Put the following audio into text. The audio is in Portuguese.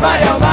vai ao.